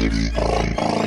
City on, on.